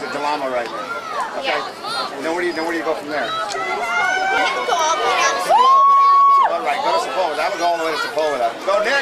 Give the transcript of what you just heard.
is a dilemma right now. Okay? Yeah. And then where do you, then where do you go from there? All right, go to Sepulveda. I was all the way to Sepulveda. Go next!